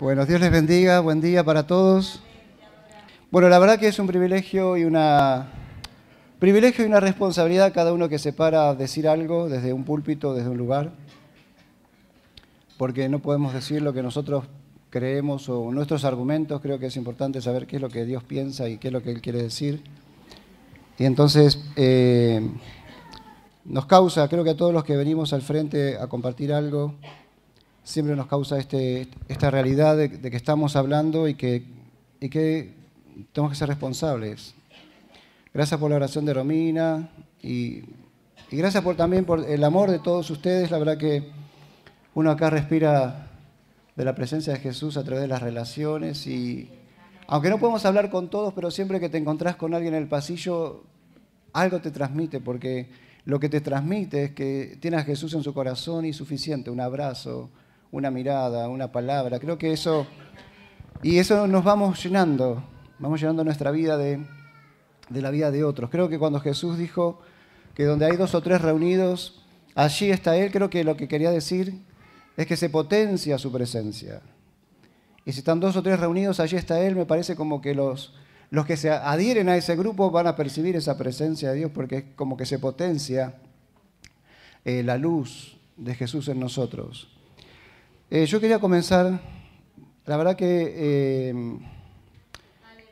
Bueno, Dios les bendiga, buen día para todos. Bueno, la verdad que es un privilegio y una privilegio y una responsabilidad cada uno que se para a decir algo desde un púlpito, desde un lugar, porque no podemos decir lo que nosotros creemos o nuestros argumentos, creo que es importante saber qué es lo que Dios piensa y qué es lo que Él quiere decir. Y entonces eh, nos causa, creo que a todos los que venimos al frente a compartir algo, siempre nos causa este, esta realidad de, que estamos hablando y que, tenemos que ser responsables. Gracias por la oración de Romina y, gracias por, también por el amor de todos ustedes. La verdad que uno acá respira de la presencia de Jesús a través de las relaciones y aunque no podemos hablar con todos, pero siempre que te encontrás con alguien en el pasillo, algo te transmite, porque lo que te transmite es que tiene a Jesús en su corazón y suficiente, un abrazo, una mirada, una palabra. Creo que eso, y eso nos vamos llenando, vamos llenando nuestra vida de, de la vida de otros. Creo que cuando Jesús dijo que donde hay dos o tres reunidos, allí está Él, creo que lo que quería decir es que se potencia su presencia. Y si están dos o tres reunidos, allí está Él, me parece como que los, los que se adhieren a ese grupo van a percibir esa presencia de Dios porque es como que se potencia eh, la luz de Jesús en nosotros. Eh, yo quería comenzar, la verdad que eh,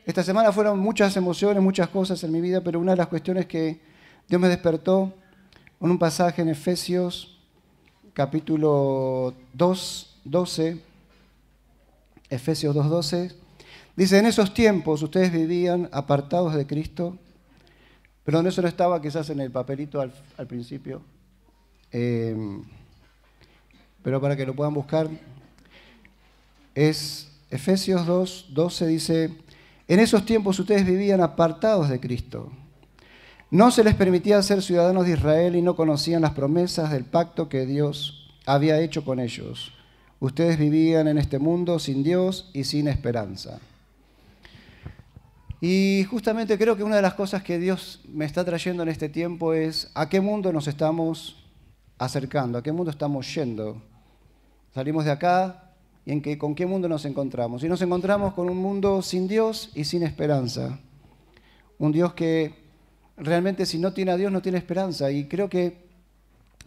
esta semana fueron muchas emociones, muchas cosas en mi vida, pero una de las cuestiones que Dios me despertó con un pasaje en Efesios capítulo 2, 12, Efesios 2, 12, dice, en esos tiempos ustedes vivían apartados de Cristo, pero eso no estaba quizás en el papelito al, principio. Eh, pero para que lo puedan buscar, es Efesios 2, 12 dice, en esos tiempos ustedes vivían apartados de Cristo. No se les permitía ser ciudadanos de Israel y no conocían las promesas del pacto que Dios había hecho con ellos. Ustedes vivían en este mundo sin Dios y sin esperanza. Y justamente creo que una de las cosas que Dios me está trayendo en este tiempo es a qué mundo nos estamos acercando, a qué mundo estamos yendo. Salimos de acá y en qué, con qué mundo nos encontramos. Y nos encontramos con un mundo sin Dios y sin esperanza. Un Dios que realmente si no tiene a Dios no tiene esperanza. Y creo que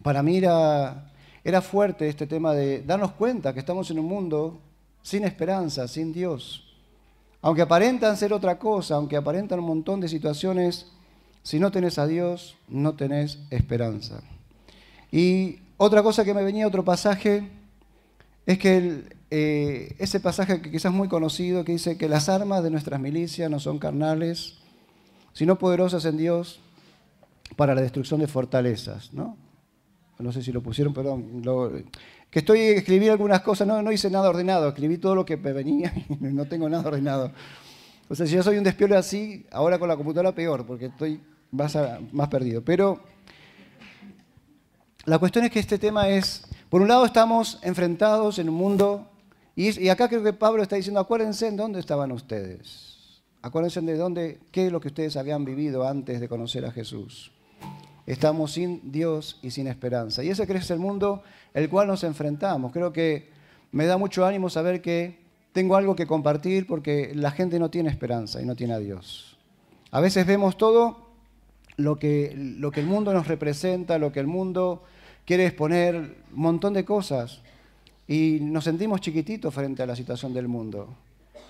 para mí era, era fuerte este tema de darnos cuenta que estamos en un mundo sin esperanza, sin Dios. Aunque aparentan ser otra cosa, aunque aparentan un montón de situaciones, si no tenés a Dios, no tenés esperanza. Y otra cosa que me venía, otro pasaje, es que eh, ese pasaje que quizás es muy conocido, que dice que las armas de nuestras milicias no son carnales, sino poderosas en Dios para la destrucción de fortalezas. No, no sé si lo pusieron, perdón. que estoy escribí algunas cosas, no, no hice nada ordenado, escribí todo lo que me venía y no tengo nada ordenado. O sea, si yo soy un despiole así, ahora con la computadora peor, porque estoy más, más perdido. Pero la cuestión es que este tema es, por un lado estamos enfrentados en un mundo, y, acá creo que Pablo está diciendo, acuérdense en dónde estaban ustedes. Acuérdense de dónde, qué es lo que ustedes habían vivido antes de conocer a Jesús. Estamos sin Dios y sin esperanza. Y ese es el mundo el cual nos enfrentamos. Creo que me da mucho ánimo saber que tengo algo que compartir porque la gente no tiene esperanza y no tiene a Dios. A veces vemos todo lo que, lo que el mundo nos representa, lo que el mundo quiere exponer, un montón de cosas. Y nos sentimos chiquititos frente a la situación del mundo.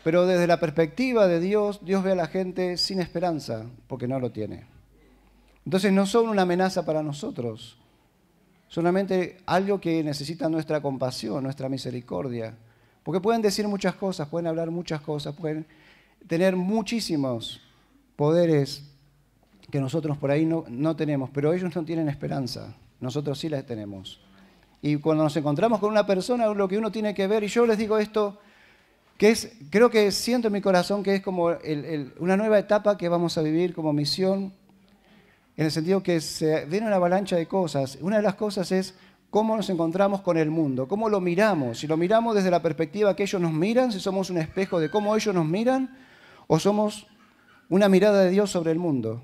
Pero desde la perspectiva de Dios, Dios ve a la gente sin esperanza, porque no lo tiene. Entonces no son una amenaza para nosotros, solamente algo que necesita nuestra compasión, nuestra misericordia. Porque pueden decir muchas cosas, pueden hablar muchas cosas, pueden tener muchísimos poderes que nosotros por ahí no, no tenemos, pero ellos no tienen esperanza, nosotros sí la tenemos. Y cuando nos encontramos con una persona, lo que uno tiene que ver, y yo les digo esto, que es, creo que siento en mi corazón que es como una nueva etapa que vamos a vivir como misión, en el sentido que se viene una avalancha de cosas. Una de las cosas es cómo nos encontramos con el mundo, cómo lo miramos, si lo miramos desde la perspectiva que ellos nos miran, si somos un espejo de cómo ellos nos miran, o somos una mirada de Dios sobre el mundo.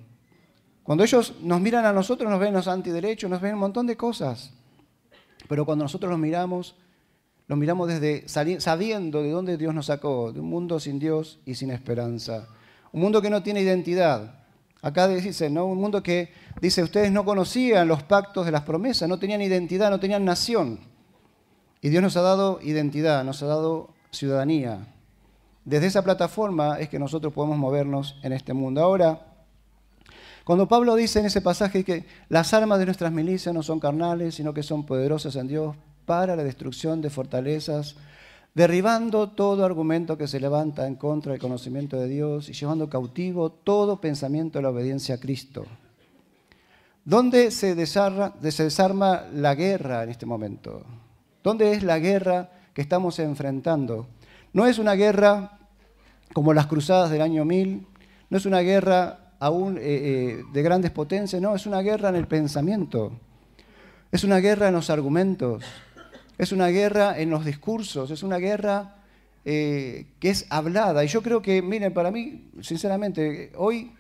Cuando ellos nos miran a nosotros, nos ven los antiderechos, nos ven un montón de cosas. Pero cuando nosotros los miramos, lo miramos desde sabiendo de dónde Dios nos sacó, de un mundo sin Dios y sin esperanza. Un mundo que no tiene identidad. Acá dice, ¿no? Un mundo que dice, ustedes no conocían los pactos de las promesas, no tenían identidad, no tenían nación. Y Dios nos ha dado identidad, nos ha dado ciudadanía. Desde esa plataforma es que nosotros podemos movernos en este mundo. Ahora, cuando Pablo dice en ese pasaje que las armas de nuestras milicias no son carnales, sino que son poderosas en Dios para la destrucción de fortalezas, derribando todo argumento que se levanta en contra del conocimiento de Dios y llevando cautivo todo pensamiento de la obediencia a Cristo. ¿Dónde se desarma, la guerra en este momento? ¿Dónde es la guerra que estamos enfrentando? No es una guerra como las cruzadas del año 1000, no es una guerra aún eh, eh, de grandes potencias, no, es una guerra en el pensamiento, es una guerra en los argumentos, es una guerra en los discursos, es una guerra eh, que es hablada. Y yo creo que, miren, para mí, sinceramente, hoy,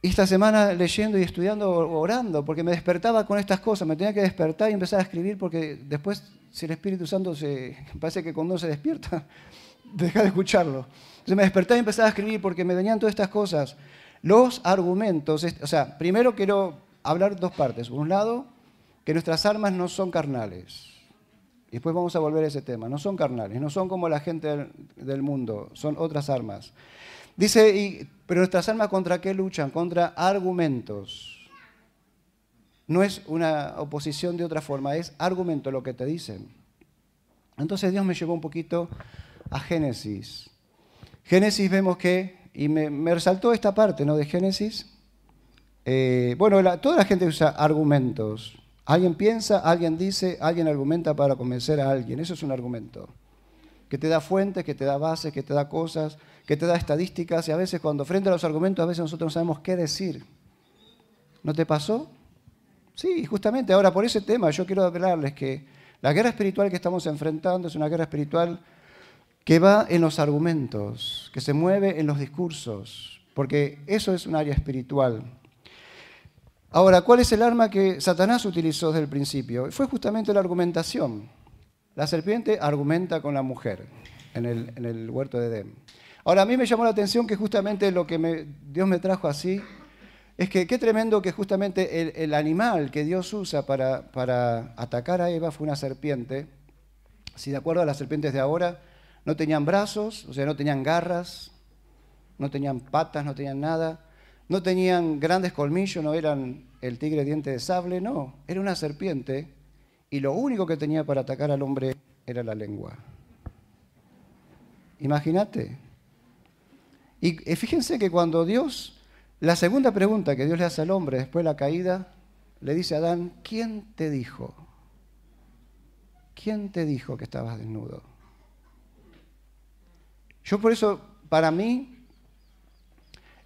esta semana leyendo y estudiando, orando, porque me despertaba con estas cosas, me tenía que despertar y empezar a escribir, porque después, si el Espíritu Santo se, parece que cuando se despierta, deja de escucharlo. Entonces me despertaba y empezaba a escribir porque me venían todas estas cosas. Los argumentos, o sea, primero quiero hablar dos partes. Por un lado, que nuestras armas no son carnales. Después vamos a volver a ese tema. No son carnales, no son como la gente del, mundo, son otras armas. Dice, pero nuestras armas contra qué luchan? Contra argumentos. No es una oposición de otra forma, es argumento lo que te dicen. Entonces Dios me llevó un poquito a Génesis. Génesis vemos que y me, resaltó esta parte ¿no? de Génesis. Eh, bueno, toda la gente usa argumentos. Alguien piensa, alguien dice, alguien argumenta para convencer a alguien. Eso es un argumento. Que te da fuentes, que te da bases, que te da cosas, que te da estadísticas. Y a veces cuando frente a los argumentos, a veces nosotros no sabemos qué decir. ¿No te pasó? Sí, justamente. Ahora, por ese tema, yo quiero hablarles que la guerra espiritual que estamos enfrentando es una guerra espiritual que va en los argumentos, que se mueve en los discursos, porque eso es un área espiritual. Ahora, ¿cuál es el arma que Satanás utilizó desde el principio? Fue justamente la argumentación. La serpiente argumenta con la mujer en el, huerto de Edén. Ahora, a mí me llamó la atención que justamente lo que Dios me trajo así es que qué tremendo que justamente el, animal que Dios usa para, para atacar a Eva fue una serpiente. Si de acuerdo a las serpientes de ahora, no tenían brazos, o sea, no tenían garras, no tenían patas, no tenían nada, no tenían grandes colmillos, no eran el tigre diente de sable, no, era una serpiente y lo único que tenía para atacar al hombre era la lengua. Imagínate. Y fíjense que cuando Dios, la segunda pregunta que Dios le hace al hombre después de la caída, le dice a Adán, ¿quién te dijo? ¿Quién te dijo que estabas desnudo? Yo por eso, para mí,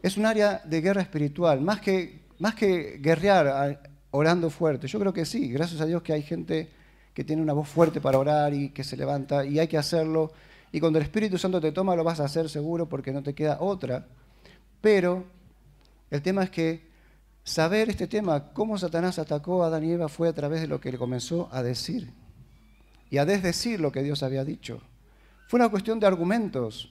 es un área de guerra espiritual, más que, más que guerrear orando fuerte. Yo creo que sí, gracias a Dios que hay gente que tiene una voz fuerte para orar y que se levanta y hay que hacerlo. Y cuando el Espíritu Santo te toma lo vas a hacer seguro porque no te queda otra. Pero el tema es que saber este tema, cómo Satanás atacó a Adán y Eva, fue a través de lo que le comenzó a decir y a desdecir lo que Dios había dicho. Fue una cuestión de argumentos.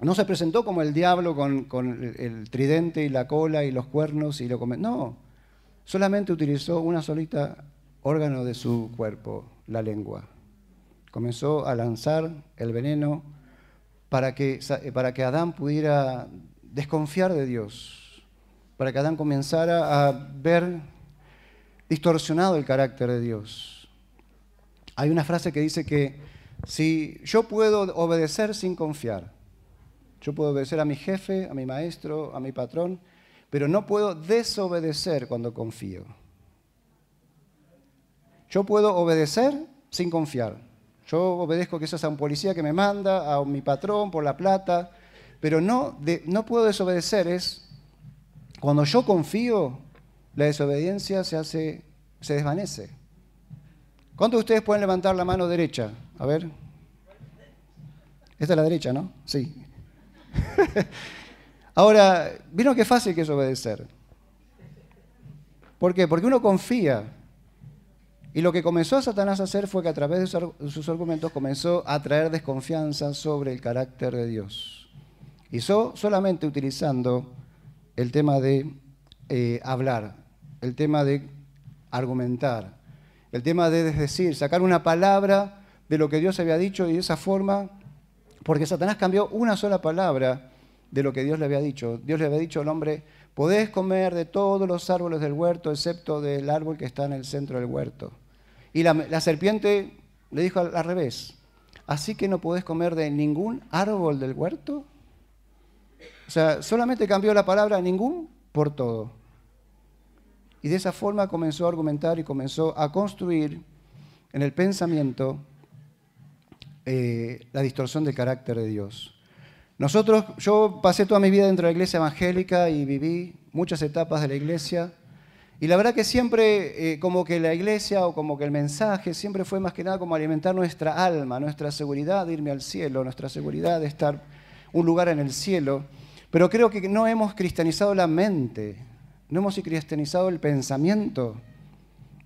No se presentó como el diablo con, el tridente y la cola y los cuernos y lo No, solamente utilizó una solita órgano de su cuerpo, la lengua. Comenzó a lanzar el veneno para que, para que Adán pudiera desconfiar de Dios, para que Adán comenzara a ver distorsionado el carácter de Dios. Hay una frase que dice que si yo puedo obedecer sin confiar, yo puedo obedecer a mi jefe, a mi maestro, a mi patrón, pero no puedo desobedecer cuando confío. Yo puedo obedecer sin confiar. Yo obedezco es a un policía que me manda, a mi patrón por la plata, pero no, no puedo desobedecer. Es cuando yo confío, la desobediencia se hace, se desvanece. ¿Cuántos de ustedes pueden levantar la mano derecha? A ver. Esta es la derecha, ¿no? Sí. Ahora, ¿vieron qué fácil que es obedecer? ¿Por qué? Porque uno confía. Y lo que comenzó Satanás a hacer fue que a través de sus argumentos comenzó a traer desconfianza sobre el carácter de Dios. Y solamente utilizando el tema de eh, hablar, el tema de argumentar, el tema de decir, sacar una palabra de lo que Dios había dicho y de esa forma, porque Satanás cambió una sola palabra de lo que Dios le había dicho. Dios le había dicho al hombre, podés comer de todos los árboles del huerto, excepto del árbol que está en el centro del huerto. Y la, serpiente le dijo al, revés, ¿así que no podés comer de ningún árbol del huerto? O sea, solamente cambió la palabra ningún por todo. Y de esa forma comenzó a argumentar y comenzó a construir en el pensamiento eh, la distorsión del carácter de Dios. Nosotros, yo pasé toda mi vida dentro de la iglesia evangélica y viví muchas etapas de la iglesia y la verdad que siempre, eh, como que la iglesia o como que el mensaje siempre fue más que nada como alimentar nuestra alma, nuestra seguridad de irme al cielo, nuestra seguridad de estar un lugar en el cielo. Pero creo que no hemos cristianizado la mente, no hemos cristianizado el pensamiento.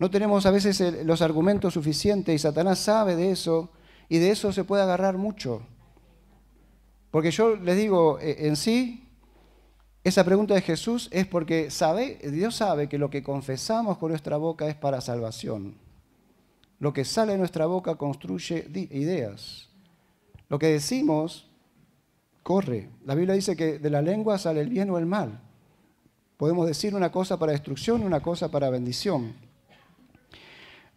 No tenemos a veces los argumentos suficientes y Satanás sabe de eso y de eso se puede agarrar mucho. Porque yo les digo, eh, en sí, esa pregunta de Jesús es porque sabe, Dios sabe que lo que confesamos con nuestra boca es para salvación. Lo que sale de nuestra boca construye ideas. Lo que decimos corre. La Biblia dice que de la lengua sale el bien o el mal. Podemos decir una cosa para destrucción, una cosa para bendición.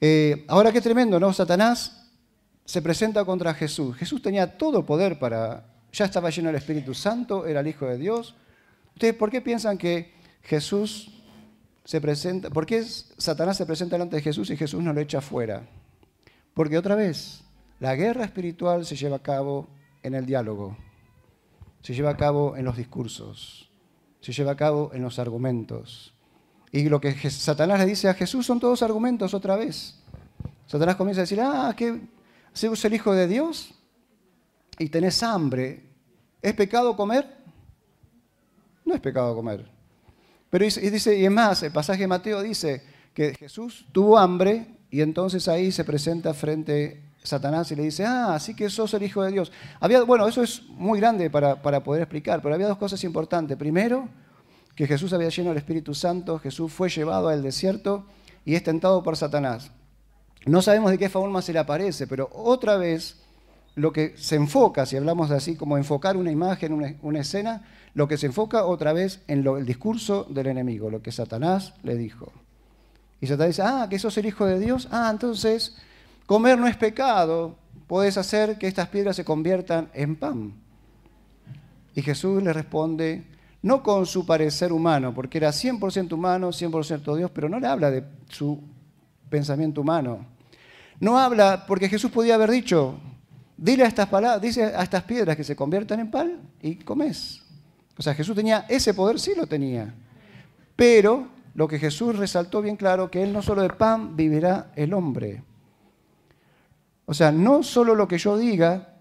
Eh, ahora qué tremendo, ¿no? Satanás se presenta contra Jesús. Jesús tenía todo poder para... Ya estaba lleno del Espíritu Santo, era el Hijo de Dios ¿Ustedes por qué piensan que Jesús se presenta, por qué Satanás se presenta delante de Jesús y Jesús no lo echa fuera? Porque otra vez, la guerra espiritual se lleva a cabo en el diálogo, se lleva a cabo en los discursos, se lleva a cabo en los argumentos. Y lo que Satanás le dice a Jesús son todos argumentos otra vez. Satanás comienza a decir, ah, que sos el Hijo de Dios y tenés hambre. ¿Es pecado comer? No es pecado comer. Pero y dice, y es más, el pasaje de Mateo dice que Jesús tuvo hambre y entonces ahí se presenta frente a Satanás y le dice, ah, así que sos el Hijo de Dios. Había, bueno, eso es muy grande para, para poder explicar, pero había dos cosas importantes. Primero, que Jesús había lleno del Espíritu Santo, Jesús fue llevado al desierto y es tentado por Satanás. No sabemos de qué forma se le aparece, pero otra vez lo que se enfoca, si hablamos así como enfocar una imagen, una, una escena, lo que se enfoca otra vez en el discurso del enemigo, lo que Satanás le dijo. Y Satanás dice, ah, que sos el Hijo de Dios, ah, entonces comer no es pecado, puedes hacer que estas piedras se conviertan en pan. Y Jesús le responde, no con su parecer humano, porque era 100% humano, 100% Dios, pero no le habla de su pensamiento humano. No habla, porque Jesús podía haber dicho, dile a estas palabras, dice a estas piedras que se conviertan en pan y comes. O sea, Jesús tenía ese poder, sí lo tenía. Pero lo que Jesús resaltó bien claro, que Él no solo de pan vivirá el hombre. O sea, no solo lo que yo diga,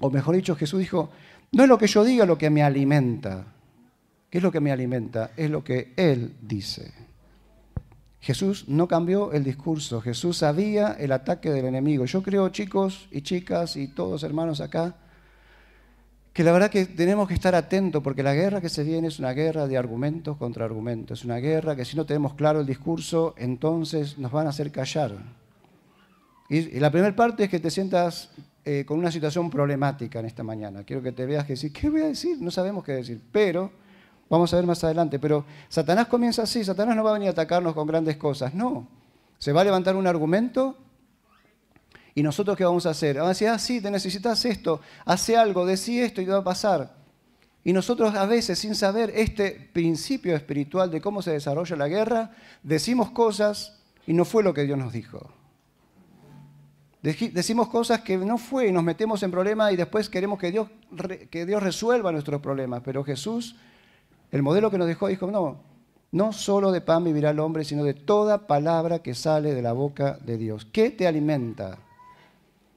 o mejor dicho, Jesús dijo, no es lo que yo diga lo que me alimenta. ¿Qué es lo que me alimenta? Es lo que Él dice. Jesús no cambió el discurso, Jesús sabía el ataque del enemigo. Yo creo, chicos y chicas y todos hermanos acá, que la verdad que tenemos que estar atentos porque la guerra que se viene es una guerra de argumentos contra argumentos, es una guerra que si no tenemos claro el discurso, entonces nos van a hacer callar. Y, la primera parte es que te sientas eh, con una situación problemática en esta mañana. Quiero que te veas que decir, ¿qué voy a decir? No sabemos qué decir, pero vamos a ver más adelante. Pero Satanás comienza así, Satanás no va a venir a atacarnos con grandes cosas, no. Se va a levantar un argumento ¿Y nosotros qué vamos a hacer? Vamos a decir, ah, sí, te necesitas esto, hace algo, decí esto y te va a pasar. Y nosotros a veces, sin saber este principio espiritual de cómo se desarrolla la guerra, decimos cosas y no fue lo que Dios nos dijo. Decimos cosas que no fue y nos metemos en problemas y después queremos que Dios, que Dios resuelva nuestros problemas. Pero Jesús, el modelo que nos dejó, dijo, no, no solo de pan vivirá el hombre, sino de toda palabra que sale de la boca de Dios. ¿Qué te alimenta?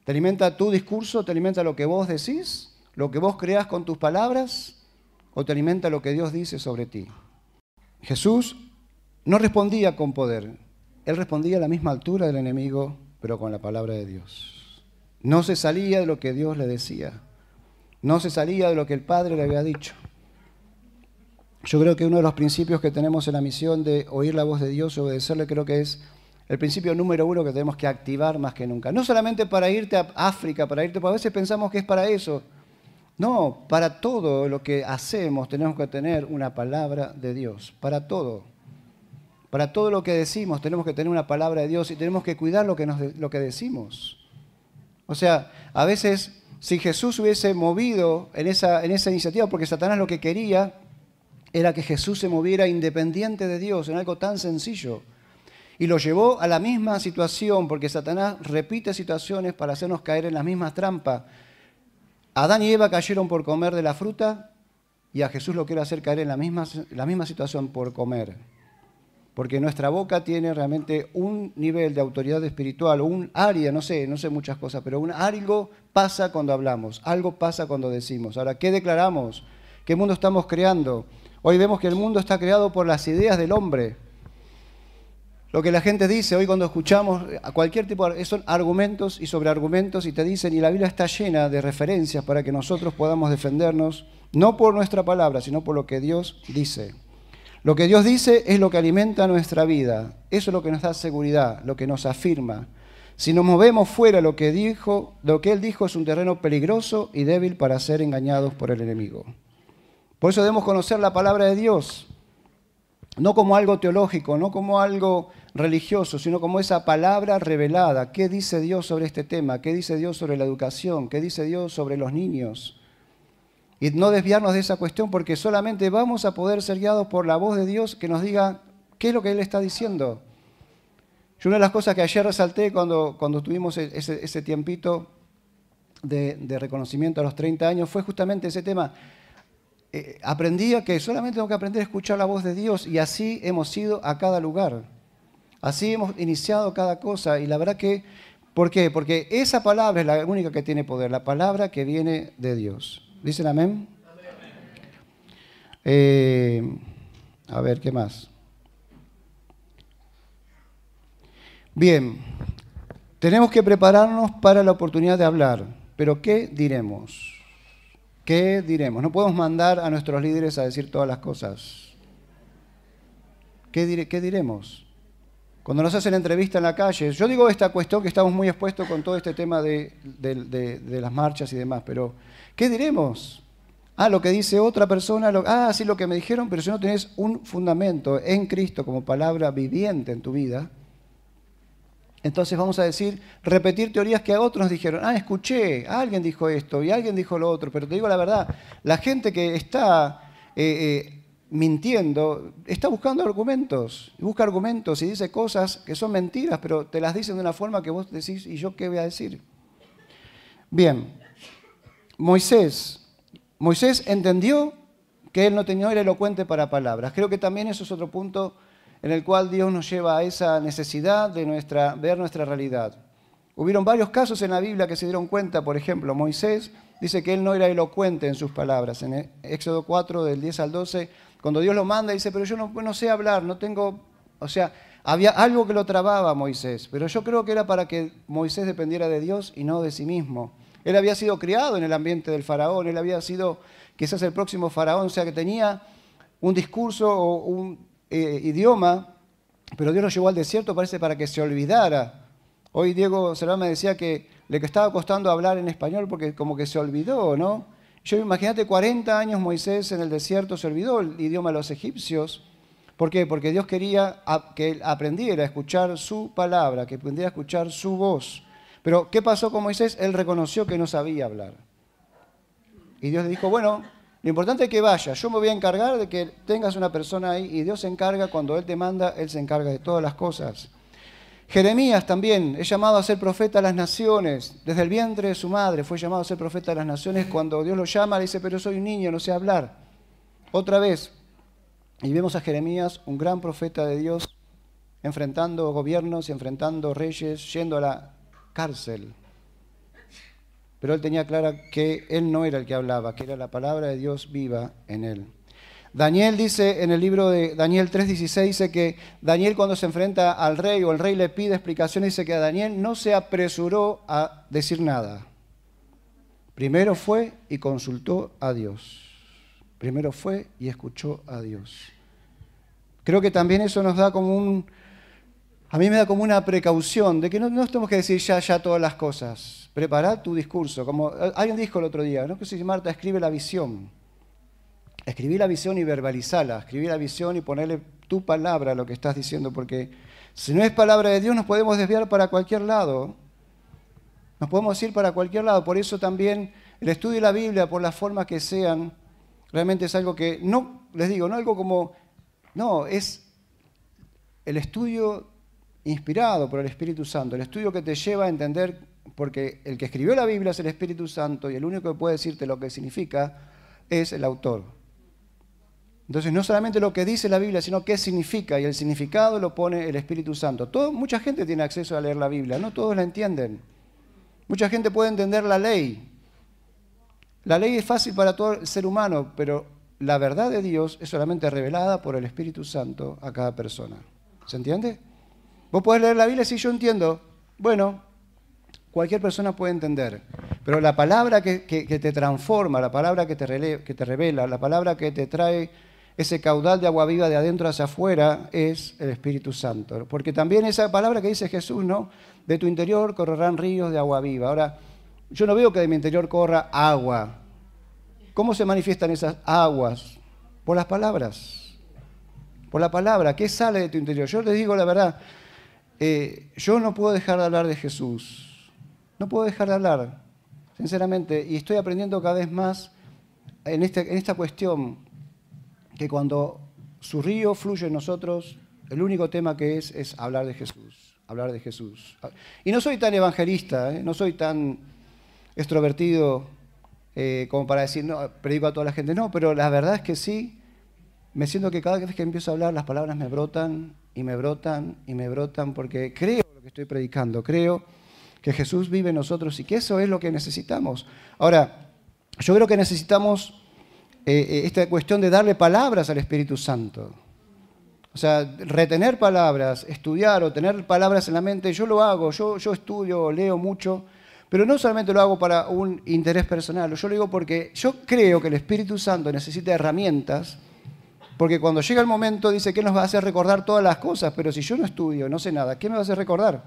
¿Te alimenta tu discurso? ¿Te alimenta lo que vos decís? ¿Lo que vos creas con tus palabras? ¿O te alimenta lo que Dios dice sobre ti? Jesús no respondía con poder. él respondía a la misma altura del enemigo, pero con la palabra de Dios. No se salía de lo que Dios le decía. No se salía de lo que el Padre le había dicho. Yo creo que uno de los principios que tenemos en la misión de oír la voz de Dios y obedecerle, creo que es el principio número uno que tenemos que activar más que nunca. No solamente para irte a África, para irte, porque a veces pensamos que es para eso. No, para todo lo que hacemos tenemos que tener una palabra de Dios, para todo. Para todo lo que decimos tenemos que tener una palabra de Dios y tenemos que cuidar lo que, lo que decimos. O sea, a veces si Jesús hubiese movido en esa, en esa iniciativa, porque Satanás lo que quería era que Jesús se moviera independiente de Dios en algo tan sencillo. Y lo llevó a la misma situación, porque Satanás repite situaciones para hacernos caer en las mismas trampas. Adán y Eva cayeron por comer de la fruta y a Jesús lo quiere hacer caer en la misma, la misma situación por comer. Porque nuestra boca tiene realmente un nivel de autoridad espiritual, un área, no sé, no sé muchas cosas, pero un, algo pasa cuando hablamos, algo pasa cuando decimos. Ahora, ¿qué declaramos? ¿Qué mundo estamos creando? Hoy vemos que el mundo está creado por las ideas del hombre. Lo que la gente dice hoy cuando escuchamos a cualquier tipo de son argumentos y sobre argumentos y te dicen y la Biblia está llena de referencias para que nosotros podamos defendernos no por nuestra palabra, sino por lo que Dios dice. Lo que Dios dice es lo que alimenta nuestra vida. Eso es lo que nos da seguridad, lo que nos afirma. Si nos movemos fuera lo que dijo, lo que él dijo es un terreno peligroso y débil para ser engañados por el enemigo. Por eso debemos conocer la palabra de Dios, no como algo teológico, no como algo religioso, sino como esa palabra revelada. ¿Qué dice Dios sobre este tema? ¿Qué dice Dios sobre la educación? ¿Qué dice Dios sobre los niños? Y no desviarnos de esa cuestión porque solamente vamos a poder ser guiados por la voz de Dios que nos diga qué es lo que Él está diciendo. Y una de las cosas que ayer resalté cuando, cuando tuvimos e-, ese, tiempito de, de reconocimiento a los 30 años fue justamente ese tema eh, aprendía que solamente tengo que aprender a escuchar la voz de Dios y así hemos ido a cada lugar. Así hemos iniciado cada cosa y la verdad que, ¿por qué? Porque esa palabra es la única que tiene poder, la palabra que viene de Dios. ¿Dicen amén? Eh, a ver, ¿qué más? Bien, tenemos que prepararnos para la oportunidad de hablar, pero ¿qué diremos? ¿Qué diremos? No podemos mandar a nuestros líderes a decir todas las cosas. ¿Qué, diremos? Cuando nos hacen entrevista en la calle, yo digo esta cuestión que estamos muy expuestos con todo este tema de, las marchas y demás, pero ¿qué diremos? Ah, lo que dice otra persona, ah, sí, lo que me dijeron, pero si no tenés un fundamento en Cristo como palabra viviente en tu vida, entonces vamos a decir, repetir teorías que a otros dijeron, ah, escuché, alguien dijo esto y alguien dijo lo otro, pero te digo la verdad, la gente que está eh, eh, mintiendo está buscando argumentos, busca argumentos y dice cosas que son mentiras, pero te las dicen de una forma que vos decís, ¿y yo qué voy a decir? Bien, Moisés, Moisés entendió que él no tenía, era elocuente para palabras. Creo que también eso es otro punto en el cual Dios nos lleva a esa necesidad de nuestra, ver nuestra realidad. Hubieron varios casos en la Biblia que se dieron cuenta, por ejemplo, Moisés dice que él no era elocuente en sus palabras. En Éxodo 4, del 10 al 12, cuando Dios lo manda, dice, pero yo no, no sé hablar, no tengo, o sea, había algo que lo trababa Moisés, pero yo creo que era para que Moisés dependiera de Dios y no de sí mismo. Él había sido criado en el ambiente del faraón, él había sido quizás el próximo faraón, o sea que tenía un discurso o un, eh, idioma, pero Dios lo llevó al desierto, parece, para que se olvidara. Hoy Diego Serrano me decía que le estaba costando hablar en español porque como que se olvidó, ¿no? Yo imagínate 40 años Moisés en el desierto, se olvidó el idioma de los egipcios. ¿Por qué? Porque Dios quería que él aprendiera a escuchar su palabra, que aprendiera a escuchar su voz. Pero ¿qué pasó con Moisés? Él reconoció que no sabía hablar. Y Dios le dijo, bueno, lo importante es que vaya. Yo me voy a encargar de que tengas una persona ahí y Dios se encarga, cuando Él te manda, Él se encarga de todas las cosas. Jeremías también es llamado a ser profeta a las naciones. Desde el vientre de su madre fue llamado a ser profeta a las naciones. Cuando Dios lo llama, le dice, pero soy un niño, no sé hablar. Otra vez. Y vemos a Jeremías, un gran profeta de Dios, enfrentando gobiernos enfrentando reyes, yendo a la cárcel pero él tenía clara que él no era el que hablaba, que era la palabra de Dios viva en él. Daniel dice en el libro de Daniel 3:16, dice que Daniel cuando se enfrenta al rey o el rey le pide explicaciones, dice que Daniel no se apresuró a decir nada. Primero fue y consultó a Dios. Primero fue y escuchó a Dios. Creo que también eso nos da como un, a mí me da como una precaución de que no, no tenemos que decir ya, ya todas las cosas. Prepara tu discurso. Como alguien dijo el otro día, ¿no? Que si Marta escribe la visión. Escribí la visión y verbalizala. Escribí la visión y ponerle tu palabra a lo que estás diciendo, porque si no es palabra de Dios nos podemos desviar para cualquier lado. Nos podemos ir para cualquier lado. Por eso también el estudio de la Biblia, por la forma que sean, realmente es algo que no, les digo, no algo como, no, es el estudio inspirado por el Espíritu Santo, el estudio que te lleva a entender, porque el que escribió la Biblia es el Espíritu Santo y el único que puede decirte lo que significa es el autor. Entonces, no solamente lo que dice la Biblia, sino qué significa, y el significado lo pone el Espíritu Santo. Mucha gente tiene acceso a leer la Biblia, no todos la entienden. Mucha gente puede entender la ley. La ley es fácil para todo el ser humano, pero la verdad de Dios es solamente revelada por el Espíritu Santo a cada persona. ¿Se entiende? Vos podés leer la Biblia si yo entiendo. Bueno, cualquier persona puede entender. Pero la palabra que, te transforma, la palabra que te, que te revela, la palabra que te trae ese caudal de agua viva de adentro hacia afuera es el Espíritu Santo. Porque también esa palabra que dice Jesús, ¿no? De tu interior correrán ríos de agua viva. Ahora, yo no veo que de mi interior corra agua. ¿Cómo se manifiestan esas aguas? Por las palabras. Por la palabra. ¿Qué sale de tu interior? Yo les digo la verdad. Eh, yo no puedo dejar de hablar de Jesús. No puedo dejar de hablar, sinceramente. Y estoy aprendiendo cada vez más en, este, en esta cuestión que cuando su río fluye en nosotros, el único tema que es es hablar de Jesús, hablar de Jesús. Y no soy tan evangelista, ¿eh? no soy tan extrovertido eh, como para decir, no, predico a toda la gente, no, pero la verdad es que sí, me siento que cada vez que empiezo a hablar las palabras me brotan y me brotan y me brotan porque creo lo que estoy predicando, creo que Jesús vive en nosotros y que eso es lo que necesitamos. Ahora, yo creo que necesitamos eh, eh, esta cuestión de darle palabras al Espíritu Santo. O sea, retener palabras, estudiar o tener palabras en la mente, yo lo hago, yo, yo estudio, leo mucho, pero no solamente lo hago para un interés personal, yo lo digo porque yo creo que el Espíritu Santo necesita herramientas, porque cuando llega el momento dice que nos va a hacer recordar todas las cosas, pero si yo no estudio, no sé nada, ¿qué me va a hacer recordar?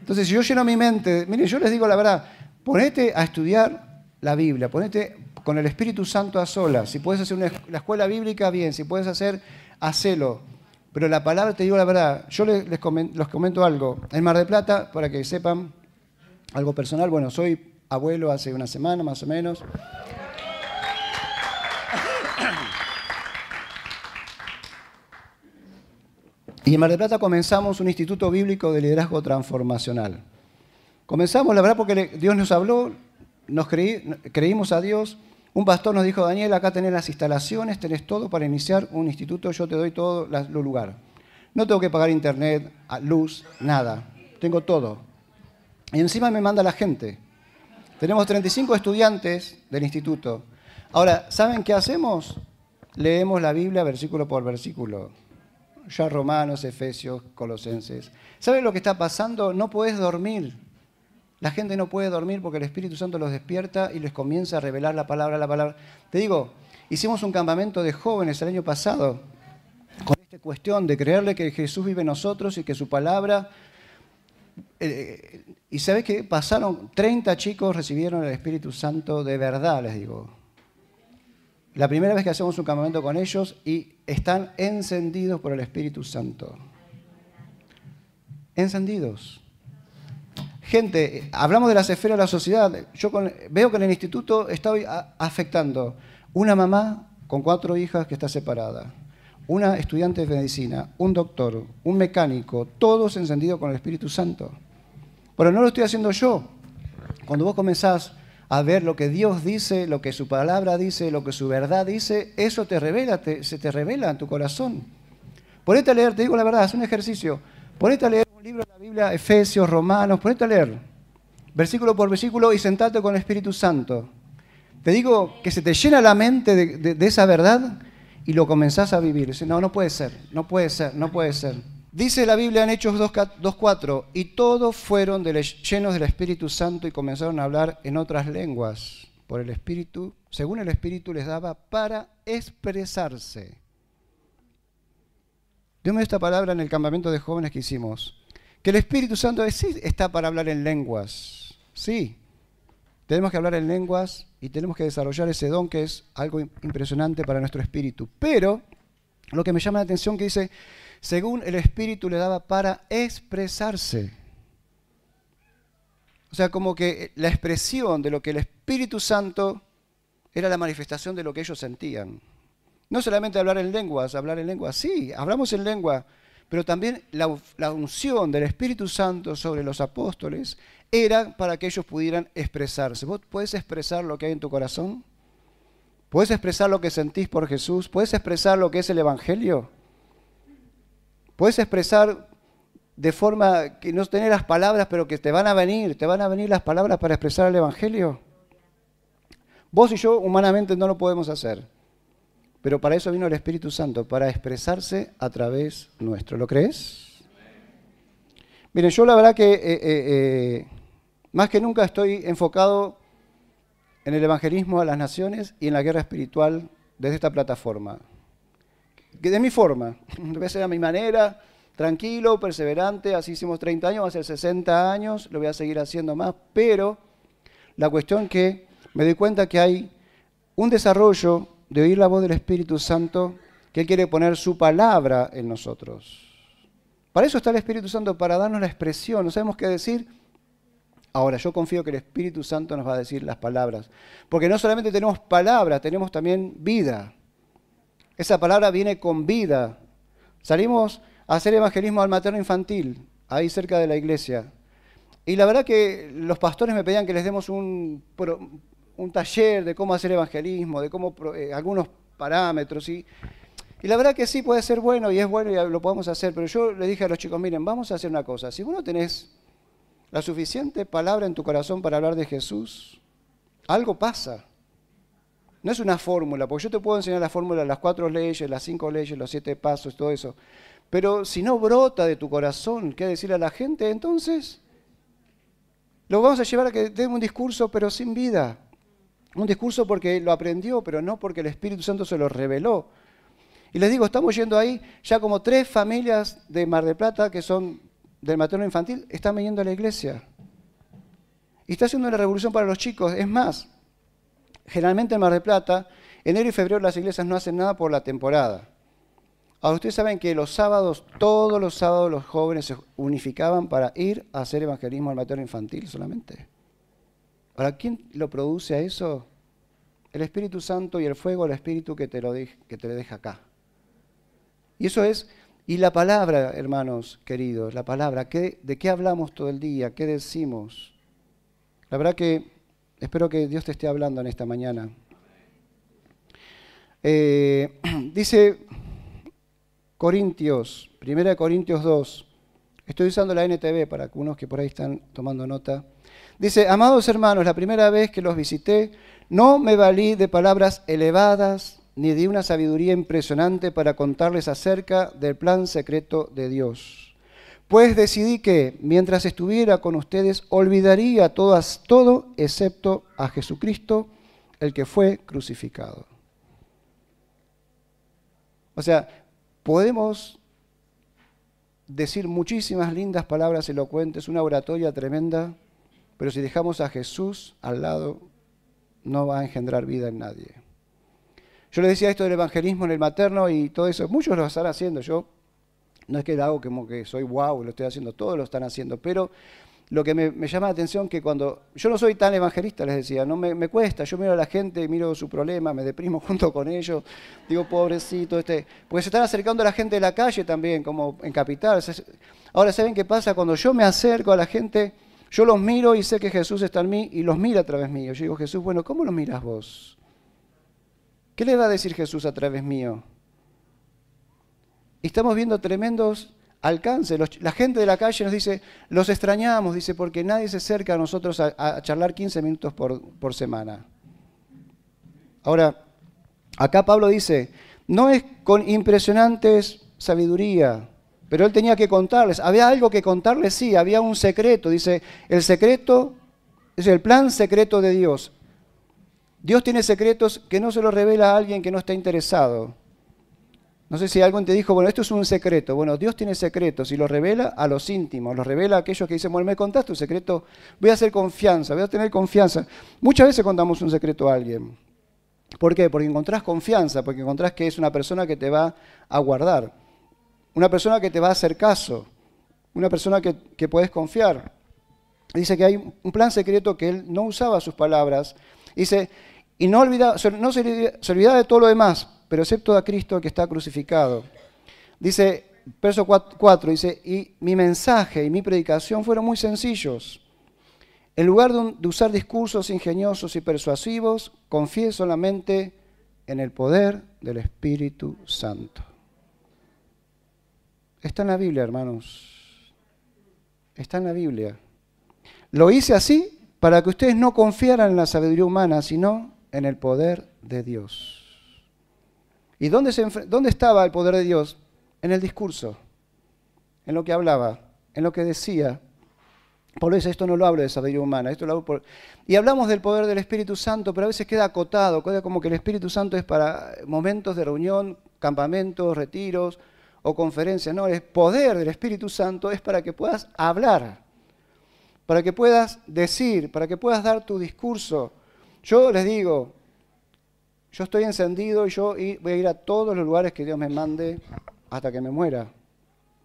Entonces, si yo lleno mi mente, mire, yo les digo la verdad, ponete a estudiar la Biblia, ponete con el Espíritu Santo a solas. Si puedes hacer la escuela bíblica, bien. Si puedes hacer, hacelo. Pero la palabra, te digo la verdad, yo les, les comento, algo. En Mar del Plata, para que sepan algo personal, bueno, soy abuelo hace una semana más o menos. Y en Mar del Plata comenzamos un instituto bíblico de liderazgo transformacional. Comenzamos, la verdad, porque Dios nos habló, nos creímos a Dios. Un pastor nos dijo, Daniel, acá tenés las instalaciones, tenés todo para iniciar un instituto, yo te doy todo los lugar. No tengo que pagar internet, luz, nada. Tengo todo. Y encima me manda la gente. Tenemos 35 estudiantes del instituto. Ahora, ¿saben qué hacemos? Leemos la Biblia versículo por versículo. Ya Romanos, Efesios, Colosenses. ¿Saben lo que está pasando? No puedes dormir. La gente no puede dormir porque el Espíritu Santo los despierta y les comienza a revelar la palabra, la palabra. Te digo, hicimos un campamento de jóvenes el año pasado con esta cuestión de creerle que Jesús vive en nosotros y que su palabra... Eh, y sabes que pasaron 30 chicos, recibieron el Espíritu Santo de verdad, les digo. La primera vez que hacemos un campamento con ellos y están encendidos por el Espíritu Santo. Encendidos. Gente, hablamos de las esferas de la sociedad. Yo veo que en el instituto está afectando una mamá con cuatro hijas que está separada, una estudiante de medicina, un doctor, un mecánico, todos encendidos con el Espíritu Santo. Pero no lo estoy haciendo yo. Cuando vos comenzás a ver lo que Dios dice, lo que su palabra dice, lo que su verdad dice, eso te revela, se te revela en tu corazón. Ponete a leer, te digo la verdad, haz un ejercicio. Ponete a leer libro de la Biblia, Efesios, Romanos, ponete a leer, versículo por versículo y sentate con el Espíritu Santo. Te digo que se te llena la mente de, esa verdad y lo comenzás a vivir. Dice, no, no puede ser, no puede ser, no puede ser. Dice la Biblia en Hechos 2.4, y todos fueron llenos del Espíritu Santo y comenzaron a hablar en otras lenguas por el Espíritu, según el Espíritu les daba para expresarse. Dime esta palabra en el campamento de jóvenes que hicimos. Que el Espíritu Santo sí está para hablar en lenguas. Sí, tenemos que hablar en lenguas y tenemos que desarrollar ese don que es algo impresionante para nuestro espíritu. Pero lo que me llama la atención que dice, según el espíritu le daba para expresarse. O sea, como que la expresión de lo que el Espíritu Santo era la manifestación de lo que ellos sentían. No solamente hablar en lenguas, hablar en lenguas, sí, hablamos en lengua, pero también la, la unción del Espíritu Santo sobre los apóstoles era para que ellos pudieran expresarse. ¿Vos podés expresar lo que hay en tu corazón? ¿Puedes expresar lo que sentís por Jesús? ¿Puedes expresar lo que es el Evangelio? ¿Puedes expresar de forma que no tener las palabras, pero que te van a venir, te van a venir las palabras para expresar el Evangelio? Vos y yo humanamente no lo podemos hacer, pero para eso vino el Espíritu Santo, para expresarse a través nuestro. ¿Lo crees? Miren, yo la verdad que eh, eh, eh, más que nunca estoy enfocado en el evangelismo a las naciones y en la guerra espiritual desde esta plataforma. De mi forma, voy a ser a mi manera, tranquilo, perseverante, así hicimos 30 años, va a ser 60 años, lo voy a seguir haciendo más, pero la cuestión que me doy cuenta que hay un desarrollo de oír la voz del Espíritu Santo que Él quiere poner su palabra en nosotros. Para eso está el Espíritu Santo, para darnos la expresión, no sabemos qué decir, Ahora, yo confío que el Espíritu Santo nos va a decir las palabras. Porque no solamente tenemos palabras, tenemos también vida. Esa palabra viene con vida. Salimos a hacer evangelismo al materno infantil, ahí cerca de la iglesia. Y la verdad que los pastores me pedían que les demos un, taller de cómo hacer evangelismo, de cómo eh, algunos parámetros. Y, y la verdad que sí puede ser bueno y es bueno y lo podemos hacer. Pero yo le dije a los chicos, miren, vamos a hacer una cosa. Si vos no tenés la suficiente palabra en tu corazón para hablar de Jesús, algo pasa. No es una fórmula, porque yo te puedo enseñar la fórmula las cuatro leyes, las cinco leyes, los siete pasos, todo eso. Pero si no brota de tu corazón, ¿qué decirle a la gente? Entonces, lo vamos a llevar a que dé un discurso, pero sin vida. Un discurso porque lo aprendió, pero no porque el Espíritu Santo se lo reveló. Y les digo, estamos yendo ahí ya como tres familias de Mar del Plata que son del materno infantil está viniendo a la iglesia. Y está haciendo una revolución para los chicos. Es más, generalmente en Mar del Plata, enero y febrero las iglesias no hacen nada por la temporada. Ahora ustedes saben que los sábados, todos los sábados los jóvenes se unificaban para ir a hacer evangelismo al materno infantil solamente. Ahora, ¿quién lo produce a eso? El Espíritu Santo y el fuego del Espíritu que te lo, que te deja acá. Y eso es y la palabra, hermanos queridos, la palabra, ¿de qué hablamos todo el día? ¿Qué decimos? La verdad que espero que Dios te esté hablando en esta mañana. Eh, dice Corintios, 1 Corintios 2, estoy usando la NTV para algunos que por ahí están tomando nota. Dice, amados hermanos, la primera vez que los visité, no me valí de palabras elevadas ni de una sabiduría impresionante para contarles acerca del plan secreto de Dios. Pues decidí que mientras estuviera con ustedes olvidaría todas, todo excepto a Jesucristo, el que fue crucificado. O sea, podemos decir muchísimas lindas palabras elocuentes, una oratoria tremenda, pero si dejamos a Jesús al lado, no va a engendrar vida en nadie. Yo les decía esto del evangelismo en el materno y todo eso. Muchos lo están haciendo. Yo no es que lo hago como que soy guau, lo estoy haciendo, todos lo están haciendo. Pero lo que me, llama la atención que cuando yo no soy tan evangelista, les decía, no me, cuesta, yo miro a la gente, miro su problema, me deprimo junto con ellos, digo, pobrecito, este, porque se están acercando a la gente de la calle también, como en Capital. Ahora, ¿saben qué pasa? Cuando yo me acerco a la gente, yo los miro y sé que Jesús está en mí y los mira a través mío. Yo digo, Jesús, bueno, ¿cómo los miras vos? ¿Qué le va a decir Jesús a través mío? Estamos viendo tremendos alcances. la gente de la calle nos dice, los extrañamos, dice, porque nadie se acerca a nosotros a, charlar 15 minutos por, por semana. Ahora, acá Pablo dice, no es con impresionantes sabiduría, pero él tenía que contarles. Había algo que contarles, sí, había un secreto. Dice, el secreto es el plan secreto de Dios. Dios tiene secretos que no se los revela a alguien que no está interesado. No sé si alguien te dijo, bueno, esto es un secreto. Bueno, Dios tiene secretos y los revela a los íntimos, los revela a aquellos que dicen, bueno, me contaste un secreto, voy a hacer confianza, voy a tener confianza. Muchas veces contamos un secreto a alguien. ¿Por qué? Porque encontrás confianza, porque encontrás que es una persona que te va a guardar, una persona que te va a hacer caso, una persona que, puedes confiar. Dice que hay un plan secreto que él no usaba sus palabras. Dice, y no, olvida, no se, olvidaba de todo lo demás, pero excepto a Cristo que está crucificado. Dice, verso 4, dice, y mi mensaje y mi predicación fueron muy sencillos. En lugar de, usar discursos ingeniosos y persuasivos, confié solamente en el poder del Espíritu Santo. Está en la Biblia, hermanos. Está en la Biblia. Lo hice así para que ustedes no confiaran en la sabiduría humana, sino en el poder de Dios. ¿Y dónde, estaba el poder de Dios? En el discurso, en lo que hablaba, en lo que decía. Por eso esto no lo hablo de sabiduría humana, esto lo hablo. Y hablamos del poder del Espíritu Santo, pero a veces queda acotado, queda como que el Espíritu Santo es para momentos de reunión, campamentos, retiros o conferencias. No, el poder del Espíritu Santo es para que puedas hablar, para que puedas decir, para que puedas dar tu discurso. Yo les digo, yo estoy encendido y yo voy a ir a todos los lugares que Dios me mande hasta que me muera.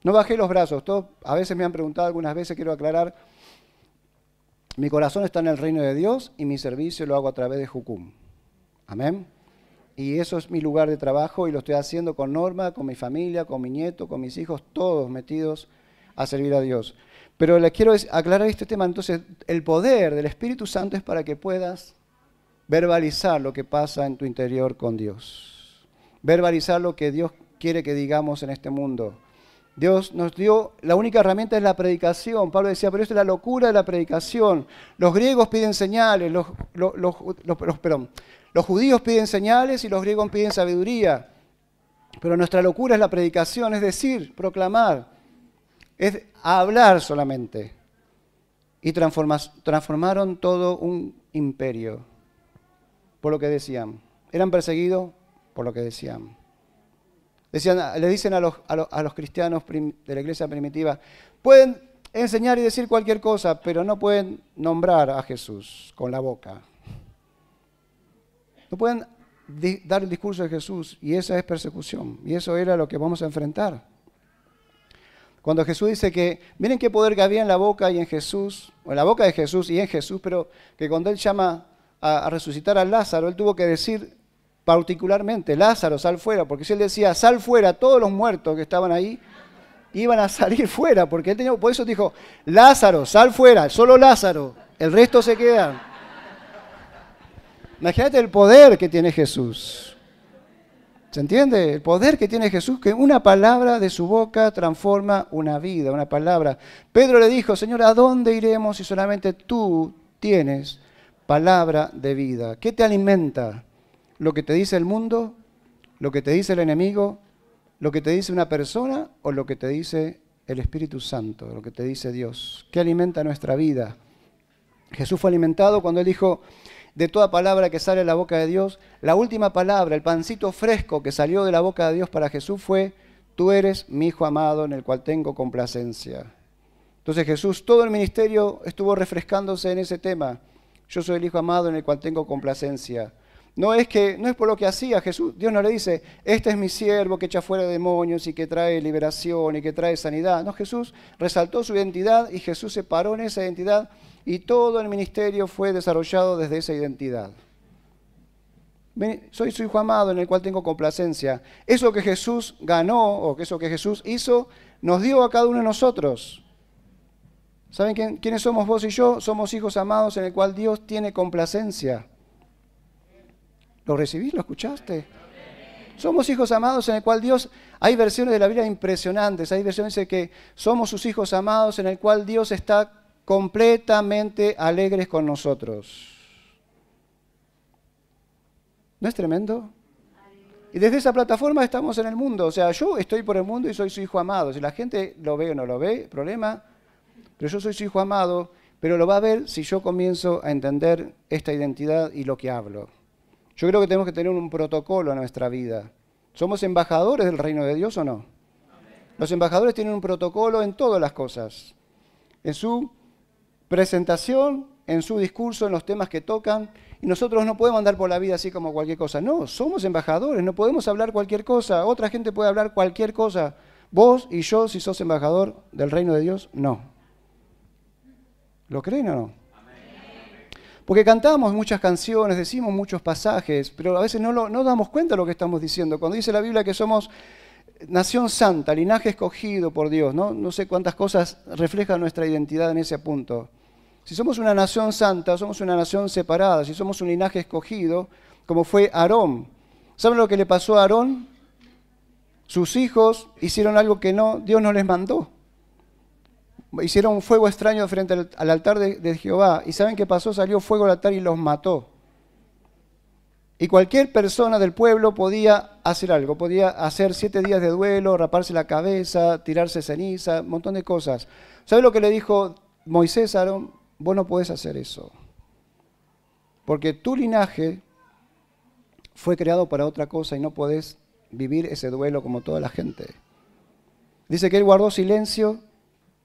No bajé los brazos. a veces me han preguntado, algunas veces quiero aclarar, mi corazón está en el reino de Dios y mi servicio lo hago a través de Jucum. Amén. Y eso es mi lugar de trabajo y lo estoy haciendo con Norma, con mi familia, con mi nieto, con mis hijos, todos metidos a servir a Dios. Pero les quiero aclarar este tema. Entonces, el poder del Espíritu Santo es para que puedas verbalizar lo que pasa en tu interior con Dios. Verbalizar lo que Dios quiere que digamos en este mundo. Dios nos dio, la única herramienta es la predicación. Pablo decía, pero esto es la locura de la predicación. Los griegos piden señales, los, perdón, los judíos piden señales y los griegos piden sabiduría. Pero nuestra locura es la predicación, es decir, proclamar, es hablar solamente. Y transformaron todo un imperio por lo que decían. Eran perseguidos por lo que decían. Decían, le dicen a los, a los, cristianos de la iglesia primitiva, pueden enseñar y decir cualquier cosa, pero no pueden nombrar a Jesús con la boca. No pueden dar el discurso de Jesús y esa es persecución. Y eso era lo que vamos a enfrentar. Cuando Jesús dice que, miren qué poder que había en la boca y en Jesús, o en la boca de Jesús y en Jesús, pero que cuando Él llama a, resucitar a Lázaro, Él tuvo que decir particularmente, Lázaro, sal fuera, porque si Él decía, sal fuera, todos los muertos que estaban ahí iban a salir fuera, porque Él tenía, por eso dijo, Lázaro, sal fuera, solo Lázaro, el resto se queda. Imagínate el poder que tiene Jesús. ¿Se entiende? El poder que tiene Jesús, que una palabra de su boca transforma una vida, una palabra. Pedro le dijo, Señor, ¿a dónde iremos si solamente tú tienes palabra de vida? ¿Qué te alimenta? ¿Lo que te dice el mundo? ¿Lo que te dice el enemigo? ¿Lo que te dice una persona o lo que te dice el Espíritu Santo? Lo que te dice Dios. ¿Qué alimenta nuestra vida? Jesús fue alimentado cuando él dijo, de toda palabra que sale de la boca de Dios, la última palabra, el pancito fresco que salió de la boca de Dios para Jesús fue, tú eres mi hijo amado en el cual tengo complacencia. Entonces Jesús, todo el ministerio estuvo refrescándose en ese tema. Yo soy el hijo amado en el cual tengo complacencia. No es que no es por lo que hacía Jesús. Dios no le dice, "Este es mi siervo que echa fuera demonios y que trae liberación y que trae sanidad." No, Jesús resaltó su identidad y Jesús se paró en esa identidad y todo el ministerio fue desarrollado desde esa identidad. Soy su hijo amado en el cual tengo complacencia. Eso que Jesús ganó o eso que Jesús hizo, nos dio a cada uno de nosotros. ¿Saben quiénes somos vos y yo? Somos hijos amados en el cual Dios tiene complacencia. ¿Lo recibís? ¿Lo escuchaste? Somos hijos amados en el cual Dios, hay versiones de la Biblia impresionantes, hay versiones de que somos sus hijos amados en el cual Dios está completamente alegres con nosotros. ¿No es tremendo? Y desde esa plataforma estamos en el mundo. O sea, yo estoy por el mundo y soy su hijo amado. Si la gente lo ve o no lo ve, problema. Pero yo soy su hijo amado, pero lo va a ver si yo comienzo a entender esta identidad y lo que hablo. Yo creo que tenemos que tener un protocolo en nuestra vida. ¿Somos embajadores del reino de Dios o no? Los embajadores tienen un protocolo en todas las cosas. En su presentación, en su discurso, en los temas que tocan. Y nosotros no podemos andar por la vida así como cualquier cosa. No, somos embajadores, no podemos hablar cualquier cosa. Otra gente puede hablar cualquier cosa. Vos y yo, si sos embajador del reino de Dios, no. ¿Lo creen o no? Porque cantamos muchas canciones, decimos muchos pasajes, pero a veces no, no damos cuenta de lo que estamos diciendo. Cuando dice la Biblia que somos nación santa, linaje escogido por Dios, ¿no? no sé cuántas cosas reflejan nuestra identidad en ese punto. Si somos una nación santa, somos una nación separada, si somos un linaje escogido, como fue Aarón. ¿Saben lo que le pasó a Aarón? Sus hijos hicieron algo que no, Dios no les mandó. Hicieron un fuego extraño frente al, altar de, Jehová. ¿Y saben qué pasó? Salió fuego al altar y los mató. Y cualquier persona del pueblo podía hacer algo, podía hacer siete días de duelo, raparse la cabeza, tirarse ceniza, un montón de cosas. ¿Sabe lo que le dijo Moisés a Aarón? Vos no podés hacer eso. Porque tu linaje fue creado para otra cosa y no podés vivir ese duelo como toda la gente. Dice que él guardó silencio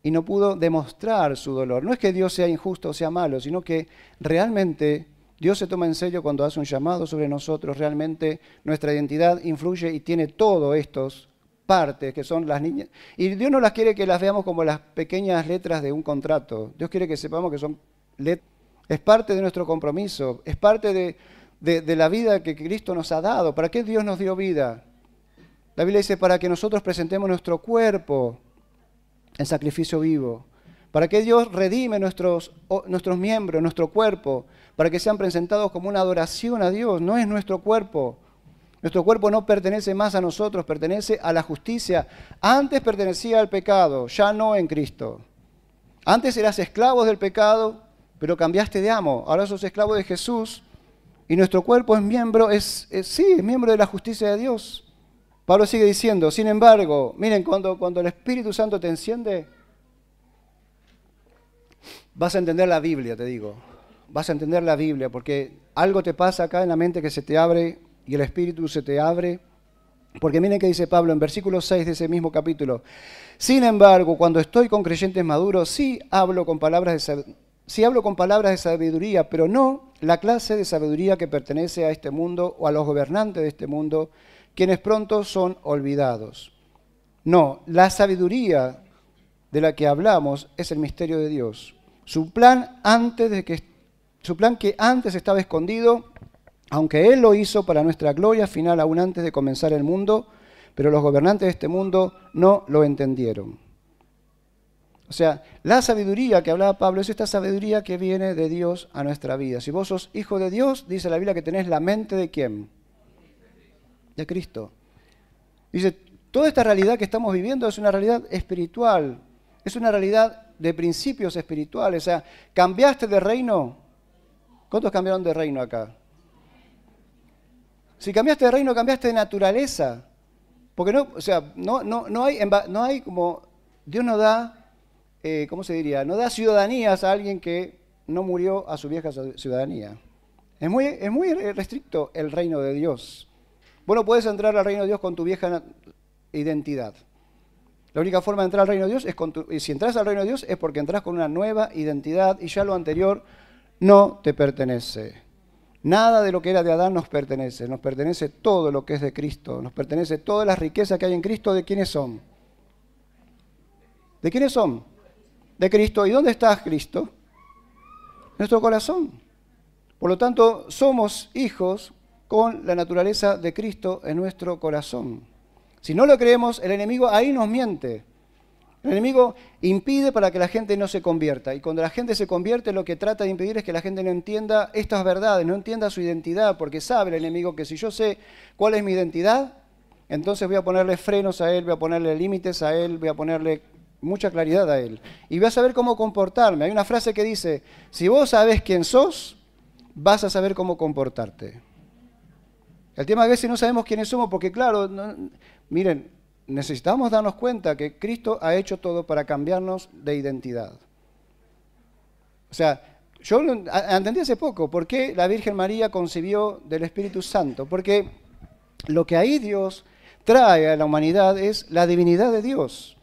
y no pudo demostrar su dolor. No es que Dios sea injusto o sea malo, sino que realmente Dios se toma en serio cuando hace un llamado sobre nosotros. Realmente nuestra identidad influye y tiene todos estos partes que son las niñas. Y Dios no las quiere que las veamos como las pequeñas letras de un contrato. Dios quiere que sepamos que son letras. Es parte de nuestro compromiso, es parte de, de la vida que Cristo nos ha dado. ¿Para qué Dios nos dio vida? La Biblia dice para que nosotros presentemos nuestro cuerpo en sacrificio vivo. Para que Dios redime nuestros, nuestros miembros, nuestro cuerpo, para que sean presentados como una adoración a Dios. No es nuestro cuerpo, nuestro cuerpo no pertenece más a nosotros, pertenece a la justicia. Antes pertenecía al pecado, ya no en Cristo. Antes eras esclavos del pecado, pero cambiaste de amo. Ahora sos esclavo de Jesús y nuestro cuerpo es miembro, es, sí, es miembro de la justicia de Dios. Pablo sigue diciendo, sin embargo, miren, cuando, cuando el Espíritu Santo te enciende, vas a entender la Biblia, te digo. Vas a entender la Biblia, porque algo te pasa acá en la mente que se te abre y el espíritu se te abre. Porque miren que dice Pablo en versículo 6 de ese mismo capítulo. Sin embargo, cuando estoy con creyentes maduros, sí hablo con palabras de sí hablo con palabras de sabiduría, pero no la clase de sabiduría que pertenece a este mundo o a los gobernantes de este mundo, quienes pronto son olvidados. No, la sabiduría de la que hablamos es el misterio de Dios. Su plan antes de que su plan que antes estaba escondido aunque Él lo hizo para nuestra gloria final aún antes de comenzar el mundo, pero los gobernantes de este mundo no lo entendieron. O sea, la sabiduría que hablaba Pablo es esta sabiduría que viene de Dios a nuestra vida. Si vos sos hijo de Dios, dice la Biblia que tenés la mente de quién? De Cristo. Dice, toda esta realidad que estamos viviendo es una realidad espiritual, es una realidad de principios espirituales. O sea, cambiaste de reino. ¿Cuántos cambiaron de reino acá? Si cambiaste de reino, cambiaste de naturaleza. Porque no, o sea, no, no, no, hay, no hay como, Dios no da, eh, ¿cómo se diría? No da ciudadanías a alguien que no murió a su vieja ciudadanía. Es muy, es muy restricto el reino de Dios. Vos no puedes entrar al reino de Dios con tu vieja identidad. La única forma de entrar al reino de Dios es con tu, y si entras al reino de Dios es porque entras con una nueva identidad y ya lo anterior no te pertenece. Nada de lo que era de Adán nos pertenece, nos pertenece todo lo que es de Cristo, nos pertenece toda la riqueza que hay en Cristo, ¿de quiénes son? ¿De quiénes son? De Cristo. ¿Y dónde está Cristo? Nuestro corazón. Por lo tanto, somos hijos con la naturaleza de Cristo en nuestro corazón. Si no lo creemos, el enemigo ahí nos miente. El enemigo impide para que la gente no se convierta. Y cuando la gente se convierte, lo que trata de impedir es que la gente no entienda estas verdades, no entienda su identidad, porque sabe el enemigo que si yo sé cuál es mi identidad, entonces voy a ponerle frenos a él, voy a ponerle límites a él, voy a ponerle mucha claridad a él. Y voy a saber cómo comportarme. Hay una frase que dice, si vos sabés quién sos, vas a saber cómo comportarte. El tema a veces no sabemos quiénes somos porque, claro, miren, necesitamos darnos cuenta que Cristo ha hecho todo para cambiarnos de identidad. O sea, yo entendí hace poco por qué la Virgen María concibió del Espíritu Santo. Porque lo que ahí Dios trae a la humanidad es la divinidad de Dios.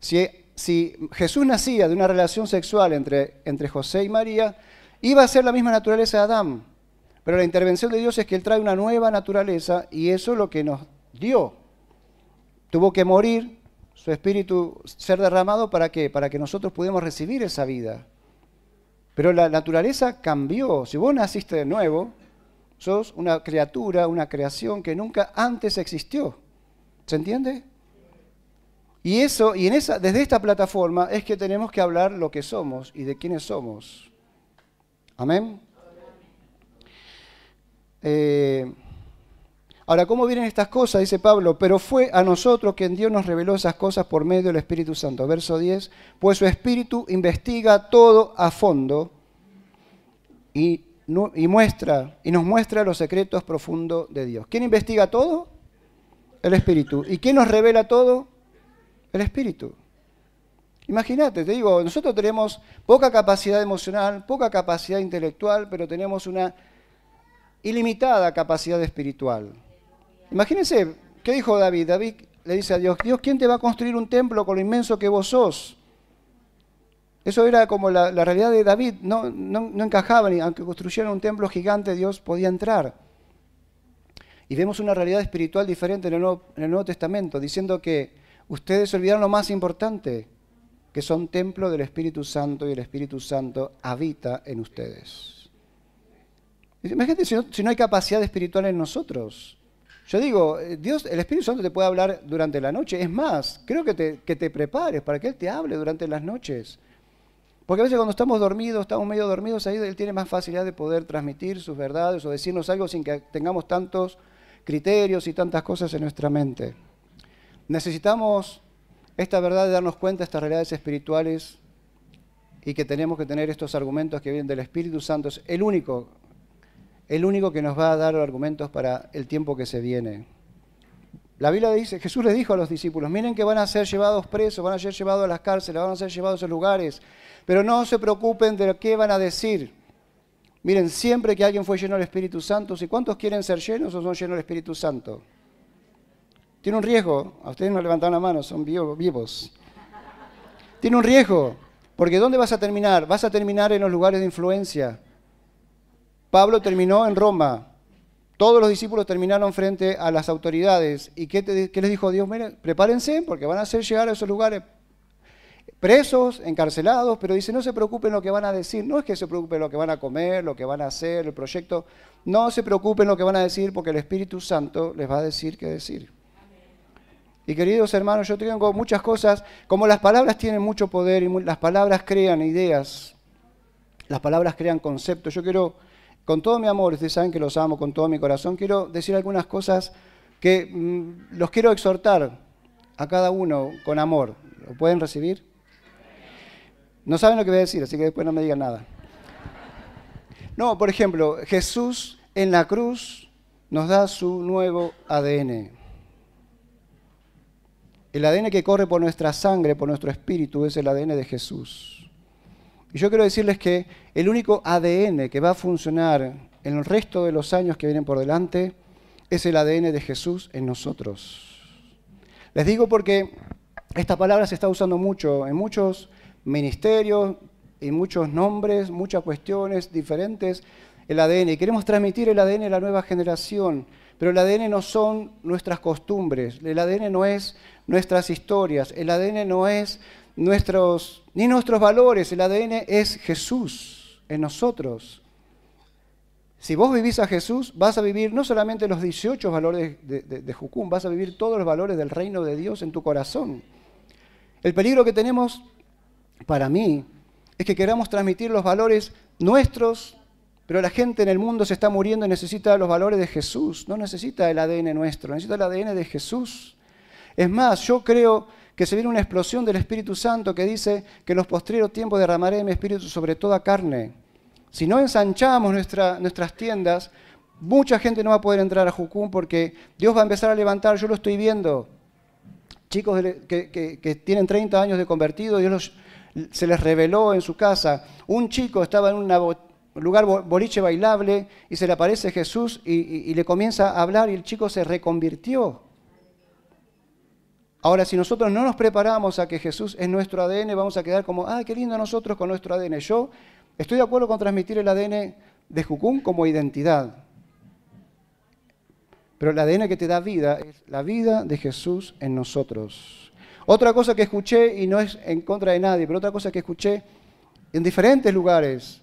Si, si Jesús nacía de una relación sexual entre, entre José y María, iba a ser la misma naturaleza de Adán. Pero la intervención de Dios es que Él trae una nueva naturaleza y eso es lo que nos dio. Tuvo que morir, su espíritu ser derramado para qué? Para que nosotros pudiéramos recibir esa vida. Pero la naturaleza cambió. Si vos naciste de nuevo, sos una criatura, una creación que nunca antes existió. ¿Se entiende? Y eso, y en esa, desde esta plataforma es que tenemos que hablar lo que somos y de quiénes somos. Amén. Eh, ahora, ¿cómo vienen estas cosas? Dice Pablo, pero fue a nosotros quien Dios nos reveló esas cosas por medio del Espíritu Santo. Verso 10, pues su Espíritu investiga todo a fondo y, y muestra, y nos muestra los secretos profundos de Dios. ¿Quién investiga todo? El Espíritu. ¿Y quién nos revela todo? El Espíritu. Imagínate, te digo, nosotros tenemos poca capacidad emocional, poca capacidad intelectual, pero tenemos una ilimitada capacidad espiritual. Imagínense, ¿qué dijo David? David le dice a Dios, Dios, ¿quién te va a construir un templo con lo inmenso que vos sos? Eso era como la, realidad de David, no, no, encajaba, ni aunque construyeran un templo gigante, Dios podía entrar. Y vemos una realidad espiritual diferente en el Nuevo, Testamento, diciendo que ustedes olvidaron lo más importante, que son templo del Espíritu Santo y el Espíritu Santo habita en ustedes. Imagínate si no, hay capacidad espiritual en nosotros. Yo digo, eh, Dios, el Espíritu Santo te puede hablar durante la noche. Es más, creo que te, que te prepares para que Él te hable durante las noches. Porque a veces cuando estamos dormidos, estamos medio dormidos, ahí Él tiene más facilidad de poder transmitir sus verdades o decirnos algo sin que tengamos tantos criterios y tantas cosas en nuestra mente. Necesitamos esta verdad de darnos cuenta de estas realidades espirituales y que tenemos que tener estos argumentos que vienen del Espíritu Santo. Es el único el único que nos va a dar argumentos para el tiempo que se viene. La Biblia dice, Jesús le dijo a los discípulos, miren que van a ser llevados presos, van a ser llevados a las cárceles, van a ser llevados a lugares, pero no se preocupen de que van a decir. Miren, siempre que alguien fue lleno del Espíritu Santo, ¿y cuántos quieren ser llenos o son llenos del Espíritu Santo? Tiene un riesgo, a ustedes no levantan la mano, son vivos. Tiene un riesgo, porque ¿dónde vas a terminar? Vas a terminar en los lugares de influencia Pablo terminó en Roma. Todos los discípulos terminaron frente a las autoridades. ¿Y qué, les dijo Dios? Miren, prepárense porque van a hacer llegar a esos lugares presos, encarcelados, pero dice, no se preocupen lo que van a decir. No es que se preocupen lo que van a comer, lo que van a hacer, el proyecto. No se preocupen lo que van a decir porque el Espíritu Santo les va a decir qué decir. Y queridos hermanos, yo tengo muchas cosas, como las palabras tienen mucho poder y las palabras crean ideas, las palabras crean conceptos. Yo quiero con todo mi amor, ustedes saben que los amo con todo mi corazón, quiero decir algunas cosas que mm, los quiero exhortar a cada uno con amor. ¿Lo pueden recibir? No saben lo que voy a decir, así que después no me digan nada. No, por ejemplo, Jesús en la cruz nos da su nuevo ADN. El ADN que corre por nuestra sangre, por nuestro espíritu, es el ADN de Jesús. Y yo quiero decirles que el único ADN que va a funcionar en el resto de los años que vienen por delante es el ADN de Jesús en nosotros. Les digo porque esta palabra se está usando mucho en muchos ministerios, y muchos nombres, muchas cuestiones diferentes, el ADN. Y queremos transmitir el ADN a la nueva generación. Pero el ADN no son nuestras costumbres, el ADN no es nuestras historias, el ADN no es nuestros, ni nuestros valores, el ADN es Jesús en nosotros. Si vos vivís a Jesús, vas a vivir no solamente los 18 valores de, de, Jucum, vas a vivir todos los valores del reino de Dios en tu corazón. El peligro que tenemos, para mí, es que queramos transmitir los valores nuestros, pero la gente en el mundo se está muriendo y necesita los valores de Jesús, no necesita el ADN nuestro, necesita el ADN de Jesús. Es más, yo creo que se viene una explosión del Espíritu Santo que dice que en los postreros tiempos derramaré mi Espíritu sobre toda carne. Si no ensanchamos nuestras tiendas, Mucha gente no va a poder entrar a Jucún porque Dios va a empezar a levantar, yo lo estoy viendo. Chicos que, tienen 30 años de convertido, Dios se les reveló en su casa. Un chico estaba en un lugar boliche bailable y se le aparece Jesús y le comienza a hablar y el chico se reconvirtió. Ahora, si nosotros no nos preparamos a que Jesús es nuestro ADN, vamos a quedar como, ah, qué lindo nosotros con nuestro ADN. Yo estoy de acuerdo con transmitir el ADN de Jucún como identidad. Pero el ADN que te da vida es la vida de Jesús en nosotros. Otra cosa que escuché, y no es en contra de nadie, pero otra cosa que escuché en diferentes lugares,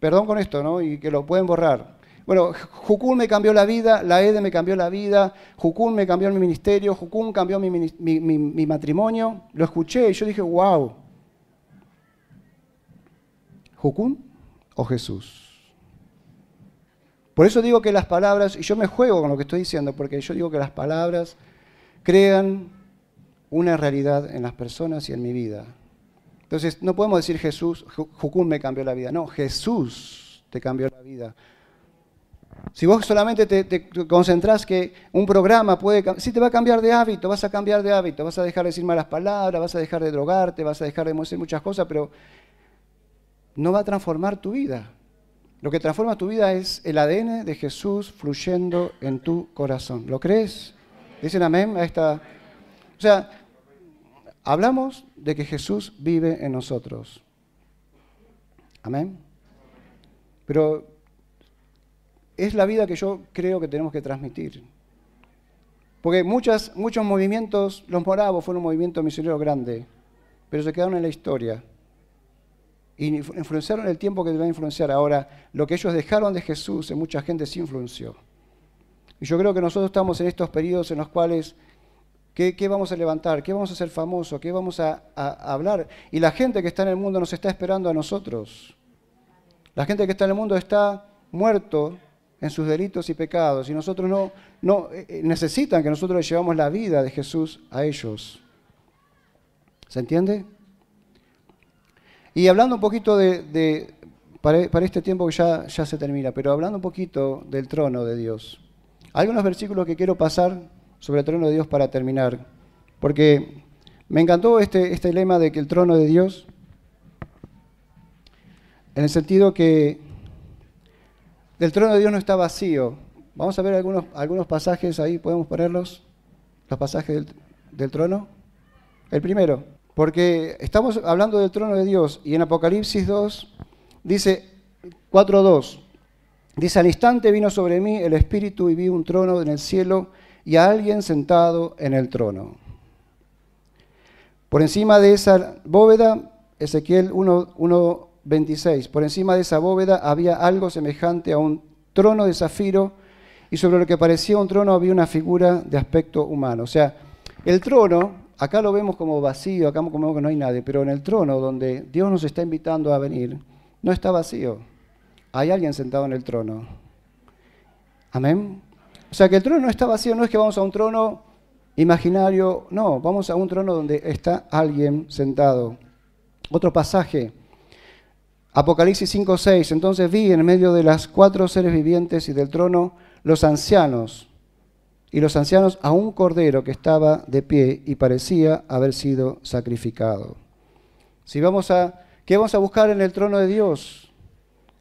perdón con esto, ¿no? Y que lo pueden borrar. Bueno, Jukun me cambió la vida, la EDE me cambió la vida, Jukun me cambió mi ministerio, Jukun cambió mi, matrimonio. Lo escuché y yo dije, wow. ¿Jukun o Jesús? Por eso digo que las palabras, y yo me juego con lo que estoy diciendo, porque yo digo que las palabras crean una realidad en las personas y en mi vida. Entonces, no podemos decir Jesús, Jukun me cambió la vida. No, Jesús te cambió la vida. Si vos solamente te, concentrás que un programa puede... Sí, te va a cambiar de hábito, vas a cambiar de hábito, vas a dejar de decir malas palabras, vas a dejar de drogarte, vas a dejar de decir muchas cosas, pero no va a transformar tu vida. Lo que transforma tu vida es el ADN de Jesús fluyendo en tu corazón. ¿Lo crees? ¿Dicen amén a esta...? O sea, hablamos de que Jesús vive en nosotros. Amén. Pero es la vida que yo creo que tenemos que transmitir. Porque muchos movimientos, los moravos fueron un movimiento misionero grande, pero se quedaron en la historia. Y influenciaron el tiempo que debían influenciar. Ahora, lo que ellos dejaron de Jesús, en mucha gente se influenció. Y yo creo que nosotros estamos en estos periodos en los cuales, ¿qué, vamos a levantar? ¿Qué vamos a hacer famoso? ¿Qué vamos a hablar? Y la gente que está en el mundo nos está esperando a nosotros. La gente que está en el mundo está muerto en sus delitos y pecados. Y nosotros no, no eh, eh, necesitan que nosotros les llevamos la vida de Jesús a ellos. ¿Se entiende? Y hablando un poquito de, para, este tiempo que ya, ya se termina, pero hablando un poquito del trono de Dios. Hay algunos versículos que quiero pasar sobre el trono de Dios para terminar, porque me encantó este, este lema de que el trono de Dios, en el sentido que el trono de Dios no está vacío. Vamos a ver algunos, algunos pasajes ahí, podemos ponerlos, los pasajes del, del trono. El primero, porque estamos hablando del trono de Dios y en Apocalipsis 2 dice 4.2, dice al instante vino sobre mí el Espíritu y vi un trono en el cielo y a alguien sentado en el trono. Por encima de esa bóveda, Ezequiel 1, 1 26. Por encima de esa bóveda había algo semejante a un trono de zafiro y sobre lo que parecía un trono había una figura de aspecto humano. O sea, el trono, acá lo vemos como vacío, acá como que no hay nadie, pero en el trono donde Dios nos está invitando a venir, no está vacío. Hay alguien sentado en el trono. Amén. O sea que el trono no está vacío, no es que vamos a un trono imaginario, no, vamos a un trono donde está alguien sentado. Otro pasaje, Apocalipsis 5, 6. Entonces vi en medio de las cuatro seres vivientes y del trono los ancianos, y los ancianos a un cordero que estaba de pie y parecía haber sido sacrificado. Si vamos a, ¿qué vamos a buscar en el trono de Dios?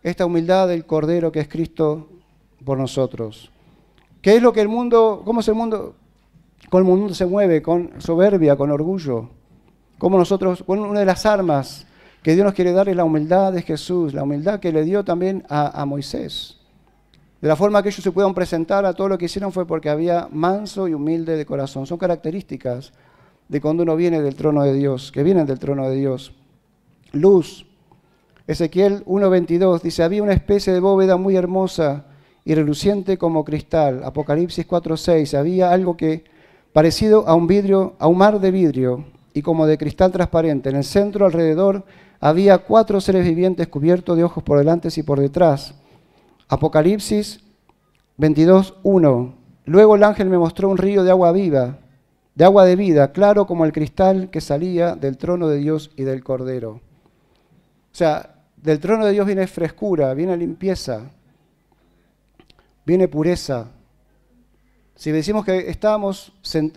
Esta humildad del cordero que es Cristo por nosotros. ¿Qué es lo que el mundo, cómo es el mundo, cómo el mundo se mueve con soberbia, con orgullo? ¿Cómo nosotros, una de las armas que Dios nos quiere dar es la humildad de Jesús, la humildad que le dio también a, Moisés. De la forma que ellos se puedan presentar a todo lo que hicieron fue porque había manso y humilde de corazón. Son características de cuando uno viene del trono de Dios, que vienen del trono de Dios. Luz. Ezequiel 1.22 dice, había una especie de bóveda muy hermosa y reluciente como cristal. Apocalipsis 4.6, había algo que parecido a un vidrio, a un mar de vidrio y como de cristal transparente. En el centro alrededor había cuatro seres vivientes cubiertos de ojos por delante y por detrás. Apocalipsis 22.1. Luego el ángel me mostró un río de agua viva, de agua de vida, claro como el cristal que salía del trono de Dios y del Cordero. O sea, del trono de Dios viene frescura, viene limpieza. viene pureza. Si decimos que estamos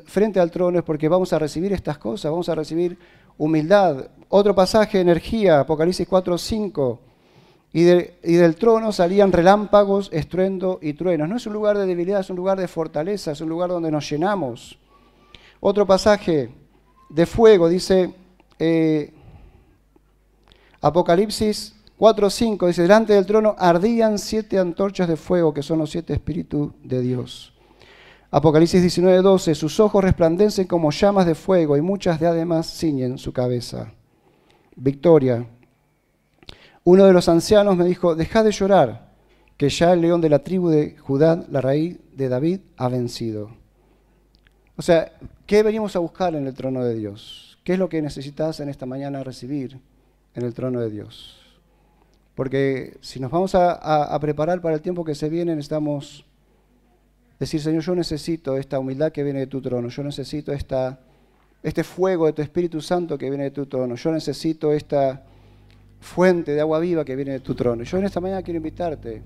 frente al trono es porque vamos a recibir estas cosas, vamos a recibir humildad. Otro pasaje, energía, Apocalipsis 4, 5. Y, y, del trono salían relámpagos, estruendo y truenos. No es un lugar de debilidad, es un lugar de fortaleza, es un lugar donde nos llenamos. Otro pasaje de fuego, dice eh, Apocalipsis 4.5, dice, delante del trono ardían siete antorchas de fuego, que son los siete espíritus de Dios. Apocalipsis 19.12, sus ojos resplandecen como llamas de fuego y muchas diademas ciñen su cabeza. Victoria. Uno de los ancianos me dijo, deja de llorar, que ya el león de la tribu de Judá, la raíz de David, ha vencido. O sea, ¿qué venimos a buscar en el trono de Dios? ¿Qué es lo que necesitas en esta mañana recibir en el trono de Dios? Porque si nos vamos a, preparar para el tiempo que se viene, necesitamos decir, Señor, yo necesito esta humildad que viene de tu trono, yo necesito esta, este fuego de tu Espíritu Santo que viene de tu trono, yo necesito esta fuente de agua viva que viene de tu trono. Yo en esta mañana quiero invitarte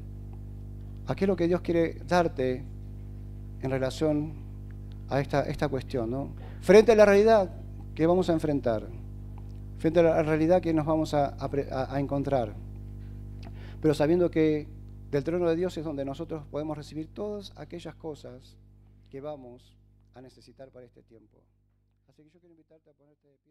a qué es lo que Dios quiere darte en relación a esta, esta cuestión. ¿no? Frente a la realidad que vamos a enfrentar, frente a la realidad que nos vamos a encontrar pero sabiendo que del trono de Dios es donde nosotros podemos recibir todas aquellas cosas que vamos a necesitar para este tiempo. Así que yo quiero invitarte a ponerte de pie.